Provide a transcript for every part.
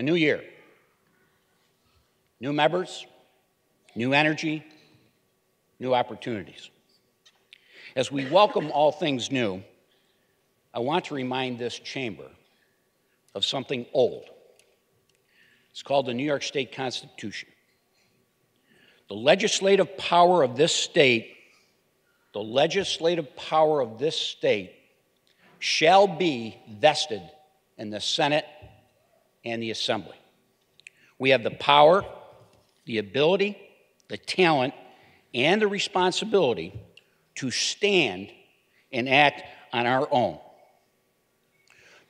A new year. New members, new energy, new opportunities. As we welcome all things new, I want to remind this chamber of something old. It's called the New York State Constitution. The legislative power of this state, the legislative power of this state shall be vested in the Senate and the Assembly. We have the power, the ability, the talent, and the responsibility to stand and act on our own.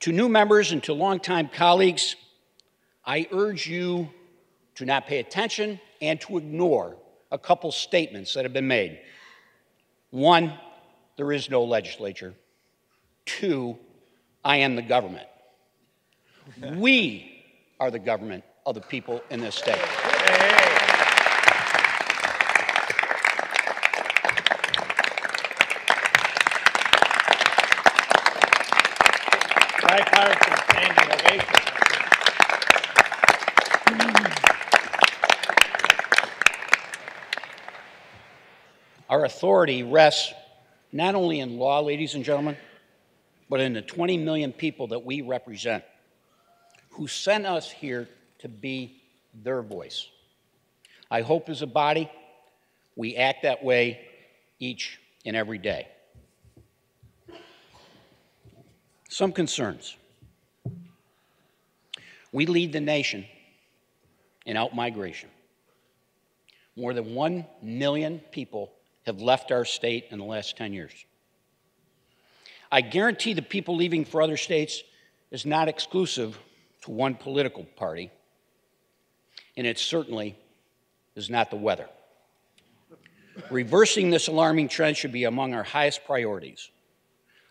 To new members and to longtime colleagues, I urge you to not pay attention and to ignore a couple statements that have been made. One, there is no legislature. Two, I am the government. We are the government of the people in this state. Bipartisan standing ovation. Our authority rests not only in law, ladies and gentlemen, but in the 20 million people that we represent who sent us here to be their voice. I hope as a body we act that way each and every day. Some concerns. We lead the nation in outmigration. More than 1 million people have left our state in the last 10 years. I guarantee the people leaving for other states is not exclusive to one political party, and it certainly is not the weather. Reversing this alarming trend should be among our highest priorities.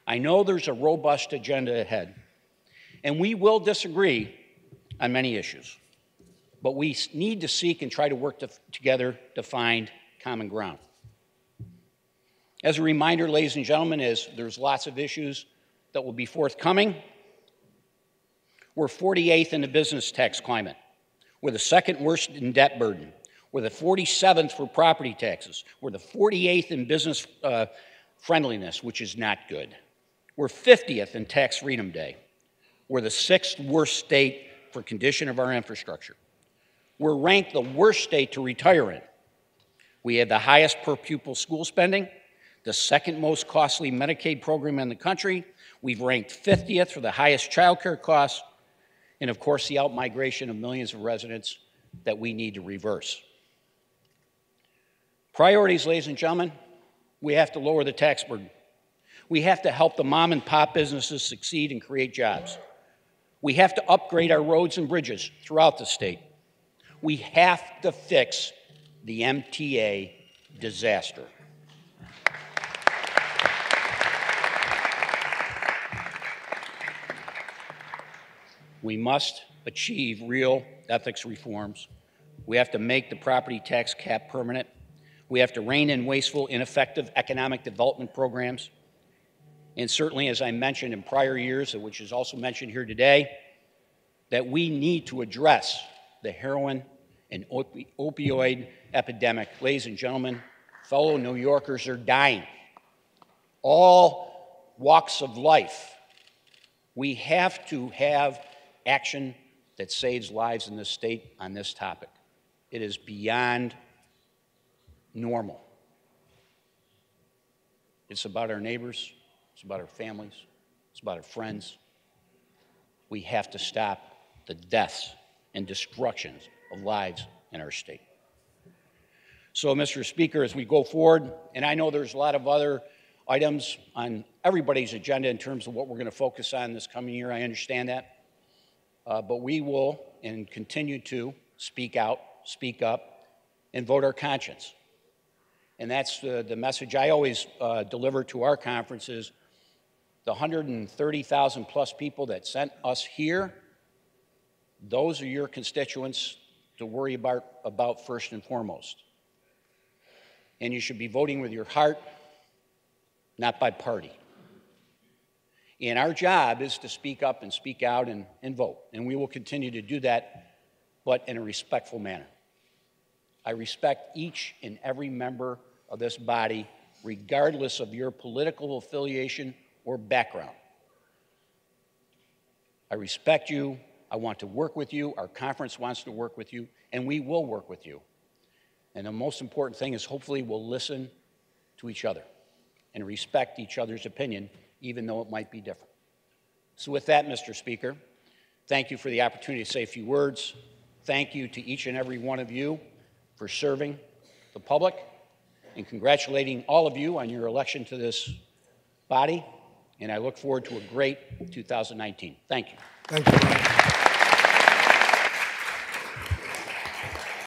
I know there's a robust agenda ahead, and we will disagree on many issues, but we need to seek and try to work to, together to find common ground. As a reminder, ladies and gentlemen, is there's lots of issues that will be forthcoming. We're 48th in the business tax climate. We're the second worst in debt burden. We're the 47th for property taxes. We're the 48th in business uh, friendliness, which is not good. We're 50th in Tax Freedom Day. We're the sixth worst state for condition of our infrastructure. We're ranked the worst state to retire in. We have the highest per pupil school spending, the second most costly Medicaid program in the country. We've ranked 50th for the highest child care costs, and of course, the outmigration of millions of residents that we need to reverse. Priorities, ladies and gentlemen, we have to lower the tax burden. We have to help the mom and pop businesses succeed and create jobs. We have to upgrade our roads and bridges throughout the state. We have to fix the MTA disaster. We must achieve real ethics reforms. We have to make the property tax cap permanent. We have to rein in wasteful, ineffective economic development programs. And certainly, as I mentioned in prior years, which is also mentioned here today, that we need to address the heroin and opi opioid epidemic. Ladies and gentlemen, fellow New Yorkers are dying. All walks of life. We have to have action that saves lives in this state on this topic. It is beyond normal. It's about our neighbors, it's about our families, it's about our friends. We have to stop the deaths and destructions of lives in our state. So, Mr. Speaker, as we go forward, and I know there's a lot of other items on everybody's agenda in terms of what we're going to focus on this coming year, I understand that. Uh, but we will and continue to speak out, speak up, and vote our conscience. And that's uh, the message I always uh, deliver to our conferences. The 130,000 plus people that sent us here, those are your constituents to worry about, about first and foremost. And you should be voting with your heart, not by party. And our job is to speak up and speak out and, and vote. And we will continue to do that, but in a respectful manner. I respect each and every member of this body, regardless of your political affiliation or background. I respect you. I want to work with you. Our conference wants to work with you, and we will work with you. And the most important thing is hopefully we'll listen to each other and respect each other's opinion, even though it might be different. So, with that, Mr. Speaker, thank you for the opportunity to say a few words. Thank you to each and every one of you for serving the public and congratulating all of you on your election to this body. And I look forward to a great 2019. Thank you. Thank you.